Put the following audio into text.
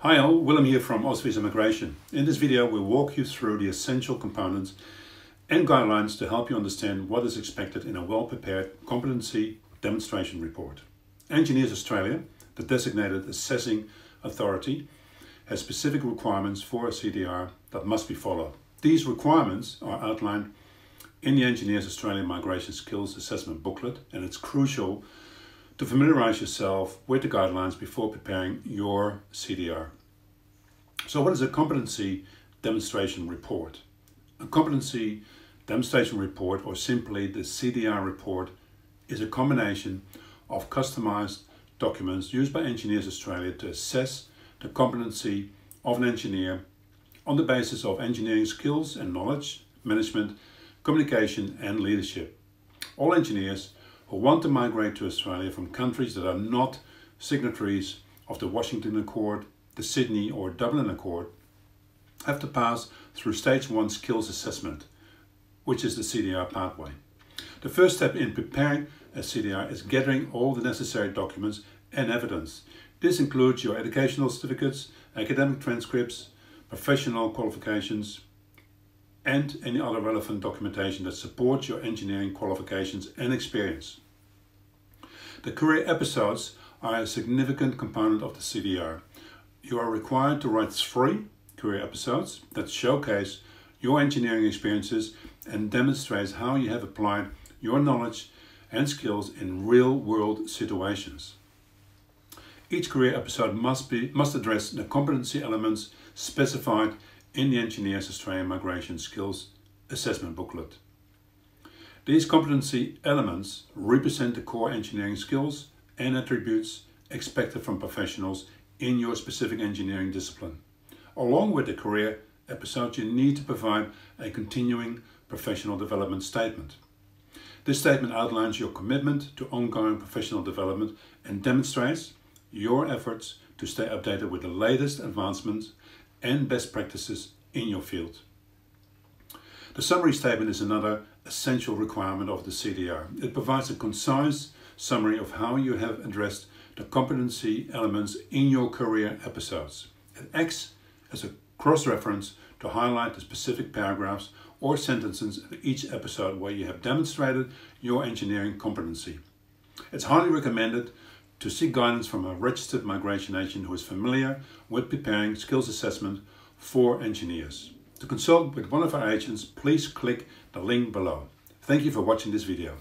Hi all, Willem here from Ausvisa Immigration. In this video we'll walk you through the essential components and guidelines to help you understand what is expected in a well-prepared competency demonstration report. Engineers Australia, the designated assessing authority, has specific requirements for a CDR that must be followed. These requirements are outlined in the Engineers Australia Migration Skills Assessment booklet and it's crucial to familiarize yourself with the guidelines before preparing your CDR. So what is a competency demonstration report? A competency demonstration report or simply the CDR report is a combination of customized documents used by Engineers Australia to assess the competency of an engineer on the basis of engineering skills and knowledge, management, communication and leadership. All engineers who want to migrate to Australia from countries that are not signatories of the Washington Accord, the Sydney or Dublin Accord have to pass through Stage 1 Skills Assessment, which is the CDR pathway. The first step in preparing a CDR is gathering all the necessary documents and evidence. This includes your educational certificates, academic transcripts, professional qualifications, and any other relevant documentation that supports your engineering qualifications and experience. The career episodes are a significant component of the CDR. You are required to write three career episodes that showcase your engineering experiences and demonstrates how you have applied your knowledge and skills in real-world situations. Each career episode must, be, must address the competency elements specified in the Engineers Australian Migration Skills Assessment Booklet. These competency elements represent the core engineering skills and attributes expected from professionals in your specific engineering discipline. Along with the career episode, you need to provide a continuing professional development statement. This statement outlines your commitment to ongoing professional development and demonstrates your efforts to stay updated with the latest advancements and best practices in your field. The summary statement is another essential requirement of the CDR. It provides a concise summary of how you have addressed the competency elements in your career episodes. It acts as a cross-reference to highlight the specific paragraphs or sentences of each episode where you have demonstrated your engineering competency. It's highly recommended to seek guidance from a registered migration agent who is familiar with preparing skills assessment for engineers. To consult with one of our agents, please click the link below. Thank you for watching this video.